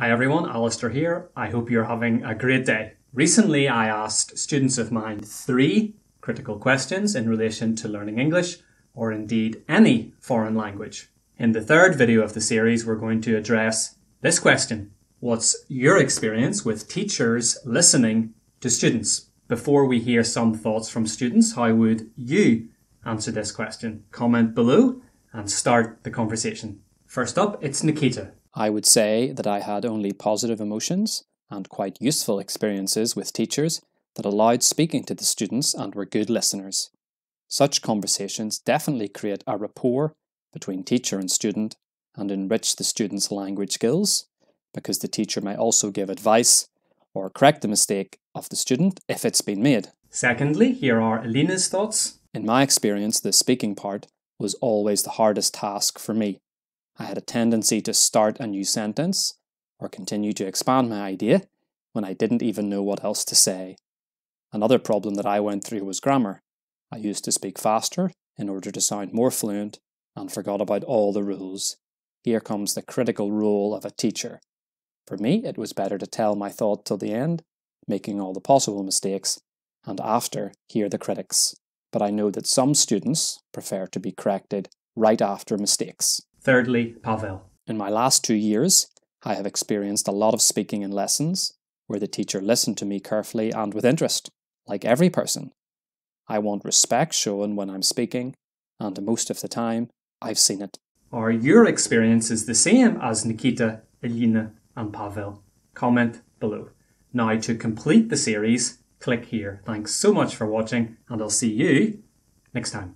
Hi everyone, Alistair here. I hope you're having a great day. Recently, I asked students of mine three critical questions in relation to learning English, or indeed any foreign language. In the third video of the series, we're going to address this question. What's your experience with teachers listening to students? Before we hear some thoughts from students, how would you answer this question? Comment below and start the conversation. First up, it's Nikita. I would say that I had only positive emotions and quite useful experiences with teachers that allowed speaking to the students and were good listeners. Such conversations definitely create a rapport between teacher and student and enrich the student's language skills because the teacher may also give advice or correct the mistake of the student if it's been made. Secondly, here are Elina's thoughts. In my experience, the speaking part was always the hardest task for me. I had a tendency to start a new sentence or continue to expand my idea when I didn't even know what else to say. Another problem that I went through was grammar. I used to speak faster in order to sound more fluent and forgot about all the rules. Here comes the critical role of a teacher. For me, it was better to tell my thought till the end, making all the possible mistakes, and after hear the critics. But I know that some students prefer to be corrected right after mistakes. Thirdly, Pavel. In my last two years, I have experienced a lot of speaking in lessons where the teacher listened to me carefully and with interest, like every person. I want respect shown when I'm speaking, and most of the time, I've seen it. Are your experiences the same as Nikita, Elina, and Pavel? Comment below. Now, to complete the series, click here. Thanks so much for watching, and I'll see you next time.